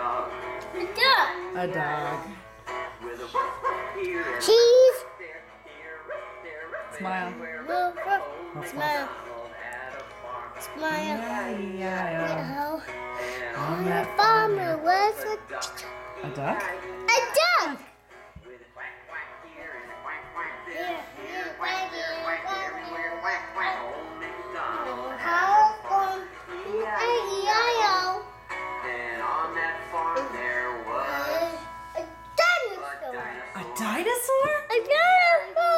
dog. A dog. A dog. Cheese. Smile. Smile. Smile. Smile. Yeah, yeah. On that was a, a duck. A dinosaur? I know.